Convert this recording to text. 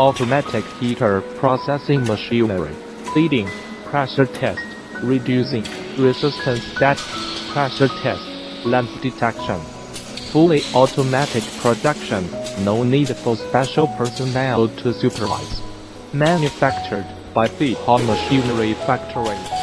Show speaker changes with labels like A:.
A: automatic heater processing machinery, feeding, pressure test, reducing, resistance test, pressure test, lamp detection. Fully automatic production, no need for special personnel to supervise. Manufactured by Feihong Machinery Factory.